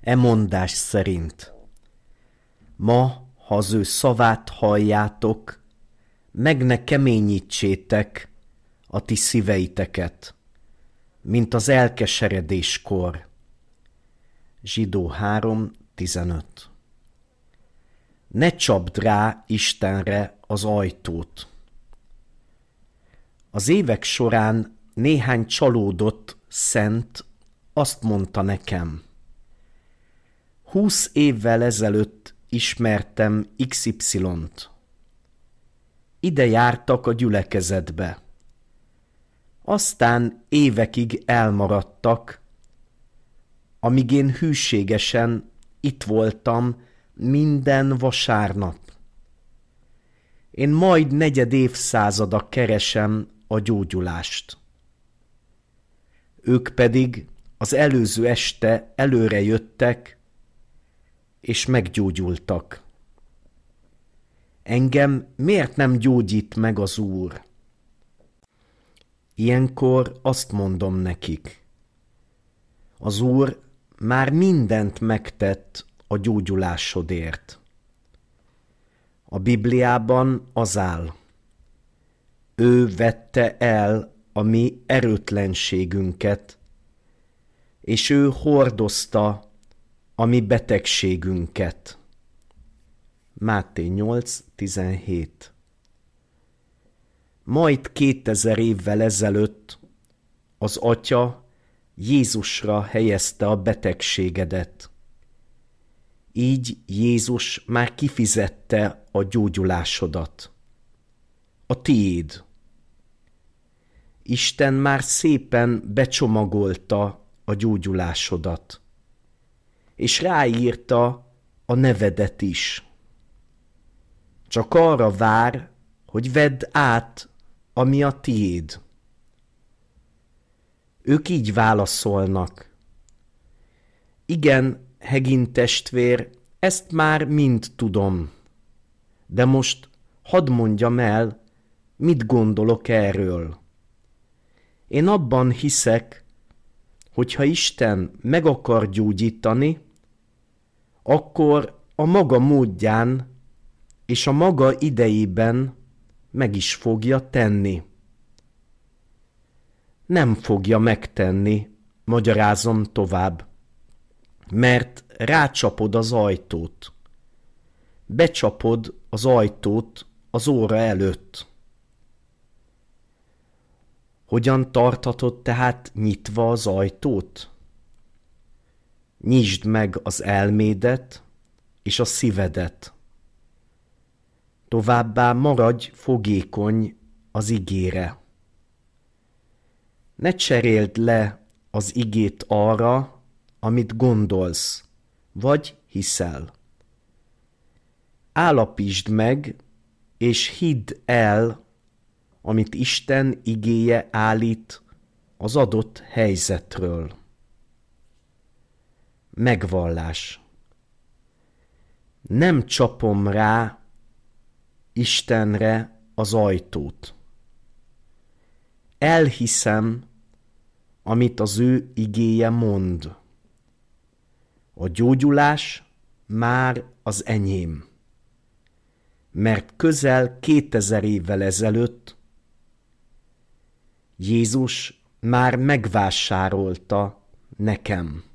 e mondás szerint. Ma, ha az ő szavát halljátok, meg ne keményítsétek a ti szíveiteket, mint az elkeseredéskor. Zsidó 3.15 Ne csapd rá Istenre az ajtót. Az évek során néhány csalódott szent azt mondta nekem. Húsz évvel ezelőtt ismertem XY-t. Ide jártak a gyülekezetbe. Aztán évekig elmaradtak, amíg én hűségesen itt voltam minden vasárnap. Én majd negyed évszázada keresem a gyógyulást. Ők pedig az előző este előre jöttek, és meggyógyultak. Engem miért nem gyógyít meg az Úr? Ilyenkor azt mondom nekik. Az Úr már mindent megtett a gyógyulásodért. A Bibliában az áll. Ő vette el a mi erőtlenségünket, és ő hordozta a mi betegségünket. Máté 8.17 Majd kétezer évvel ezelőtt az atya Jézusra helyezte a betegségedet. Így Jézus már kifizette a gyógyulásodat. A tiéd. Isten már szépen becsomagolta a gyógyulásodat, és ráírta a nevedet is. Csak arra vár, hogy vedd át, ami a tiéd. Ők így válaszolnak. Igen, Hegin testvér, ezt már mind tudom. De most hadd mondjam el, mit gondolok erről. Én abban hiszek, hogy ha Isten meg akar gyógyítani, akkor a maga módján és a maga idejében meg is fogja tenni. Nem fogja megtenni, magyarázom tovább, mert rácsapod az ajtót. Becsapod az ajtót az óra előtt. Hogyan tartatod tehát nyitva az ajtót? Nyisd meg az elmédet és a szívedet. Továbbá maradj fogékony az igére. Ne cseréld le az igét arra, amit gondolsz, vagy hiszel. Állapítsd meg, és hidd el amit Isten igéje állít az adott helyzetről. Megvallás. Nem csapom rá Istenre az ajtót. Elhiszem, amit az ő igéje mond. A gyógyulás már az enyém. Mert közel kétezer évvel ezelőtt Jézus már megvásárolta nekem.